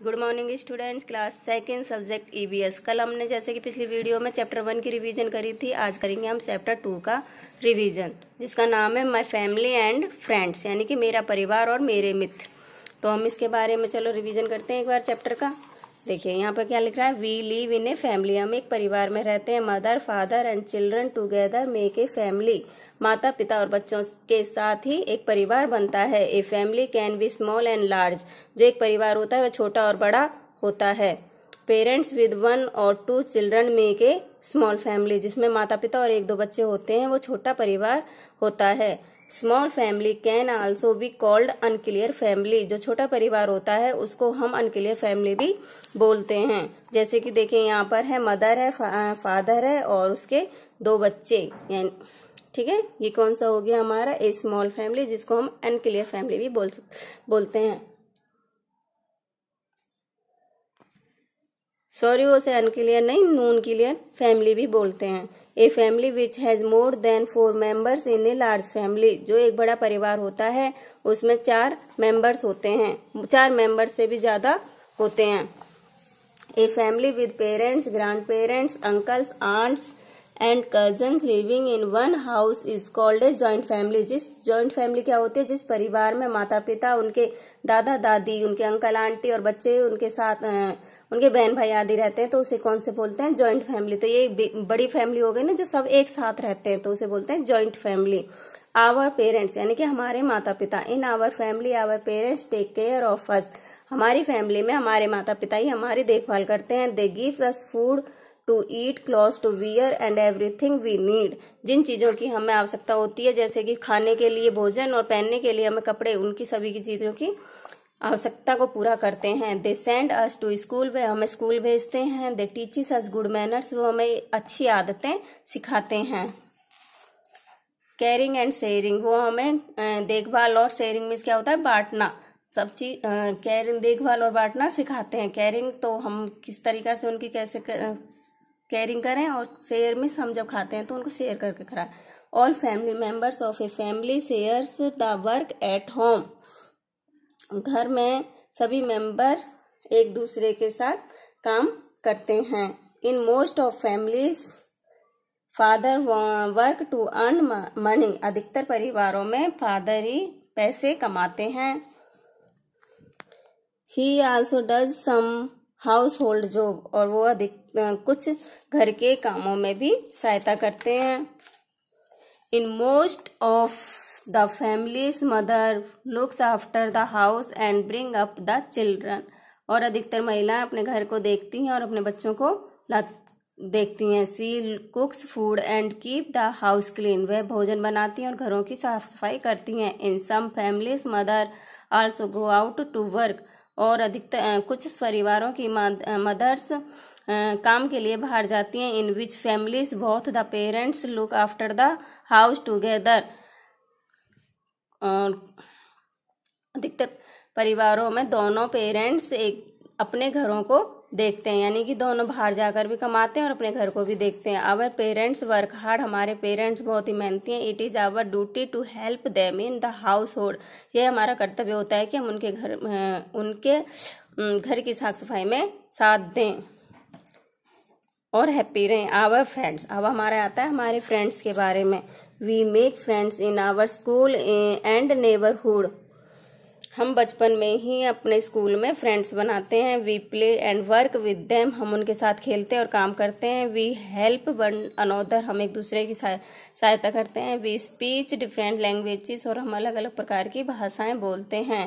Good morning students class second subject EVS कल हमने जैसे कि पिछली वीडियो में चैप्टर वन की रिवीजन करी थी, आज करेंगे हम चैप्टर टू का रिवीजन जिसका नाम है माय फैमिली एंड फ्रेंड्स यानी कि मेरा परिवार और मेरे मित्र। तो हम इसके बारे में चलो रिवीजन करते हैं एक बार चैप्टर का। देखिए, यहाँ पर क्या लिख रहा है? We live in a family हम एक परिवार में रहते हैं। Mother father and children together make a family माता पिता और बच्चों के साथ ही एक परिवार बनता है। A family can be small and large जो एक परिवार होता है, वह छोटा और बड़ा होता है। पेरेंट्स विद वन और two children make a small family जिसमें माता पिता और एक दो बच्चे होते हैं, वो छोटा परिवार होता है। Small family can also be called nuclear family जो छोटा परिवार होता है उसको हम अनक्लियर फैमिली भी बोलते हैं। जैसे कि देखिए यहाँ पर है मदर है फा, फादर है और उसके दो बच्चे। ठीक है? ये कौन सा हो गया हमारा? ए स्मॉल फैमिली जिसको हम अनक्लियर फैमिली भी बोल बोलते हैं। सॉरी वो से अनक्लियर नहीं नून क्लियर फैमिली भी बोलते हैं। A family which has more than four members in a large family जो एक बड़ा परिवार होता है, उसमें चार मेंबर्स होते हैं। चार मेंबर्स से भी ज़्यादा होते हैं। A family with parents grandparents uncles aunts and cousin living in one house is called a joint family जिस ज्वाइंट फैमिली क्या होती है? जिस परिवार में माता पिता उनके दादा दादी उनके अंकल आंटी और बच्चे उनके साथ उनके बहन भाई आदि रहते हैं तो उसे कौन से बोलते हैं? ज्वाइंट फैमिली तो ये बड़ी फैमिली हो गई ना, जो सब एक साथ रहते हैं तो उसे बोलते हैं ज्वाइंट फैमिली आवर पेरेंट्स यानी कि हमारे माता पिता in our family our parents take care of us हमारी फैमिली में हमारे माता पिता ही हमारी देखभाल करते हैं. They gives us food to eat cloth to wear and everything we need जिन चीज़ों की हमें आवश्यकता होती है, जैसे कि खाने के लिए भोजन और पहनने के लिए हमें कपड़े, उनकी सभी की चीज़ों की आवश्यकता को पूरा करते हैं। They send us to school वे हमें स्कूल भेजते हैं। दे टीचिस अस गुड मैनर्स वो हमें अच्छी आदतें सिखाते हैं। केयरिंग एंड शेयरिंग वो हमें देखभाल और शेयरिंग मीन्स क्या होता है? बांटना। सब चीज़ केयरिंग देखभाल और बांटना सिखाते हैं। केयरिंग तो हम किस तरीका से उनकी कैसे केयरिंग करें और शेयर में हम जब खाते हैं तो उनको शेयर करके खराएँ all family members of a family shares the work at home घर में सभी मेंबर एक दूसरे के साथ काम करते हैं। In most of families, father work to earn money, अधिकतर परिवारों में फादर ही पैसे कमाते हैं। He also does some household job और वो अधिक कुछ घर के कामों में भी सहायता करते हैं। In most of the families mother looks after the house and bring up the children और अधिकतर महिलाएँ अपने घर को देखती हैं और अपने बच्चों को देखती हैं। She cooks food and keep the house clean वह भोजन बनाती हैं और घरों की साफ़ सफ़ाई करती हैं। In some families mother also go out to work और अधिकतर कुछ परिवारों की मदर्स काम के लिए बाहर जाती हैं। In which families both the parents look after the house together अधिकतर परिवारों में दोनों पेरेंट्स एक अपने घरों को देखते हैं, यानी कि दोनों बाहर जाकर भी कमाते हैं और अपने घर को भी देखते हैं। आवर पेरेंट्स वर्क हार्ड हमारे पेरेंट्स बहुत ही मेहनती हैं। It is our duty to help them in the household ये हमारा कर्तव्य होता है कि हम उनके घर उनके घर की साफ़ सफ़ाई में साथ दें और हैप्पी रहें। आवर फ्रेंड्स अब हमारा आता है हमारे फ्रेंड्स के बारे में। We make friends in our school and neighbourhood हम बचपन में ही अपने स्कूल में फ्रेंड्स बनाते हैं। We play and work with them हम उनके साथ खेलते हैं और काम करते हैं। वी हेल्प वन अनोदर हम एक दूसरे की सहायता करते हैं। वी स्पीच डिफरेंट लैंग्वेजेस और हम अलग अलग प्रकार की भाषाएँ बोलते हैं।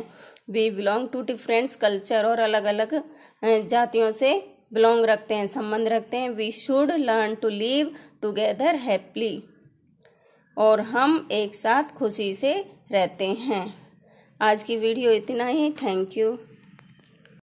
We belong to different culture और अलग अलग जातियों से बिलोंग रखते हैं, संबंध रखते हैं। We should learn to live together happily और हम एक साथ खुशी से रहते हैं। आज की वीडियो इतना ही। Thank you